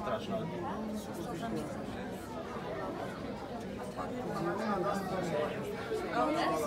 Straszne. A on jest